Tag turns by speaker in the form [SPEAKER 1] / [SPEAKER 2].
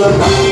[SPEAKER 1] love you.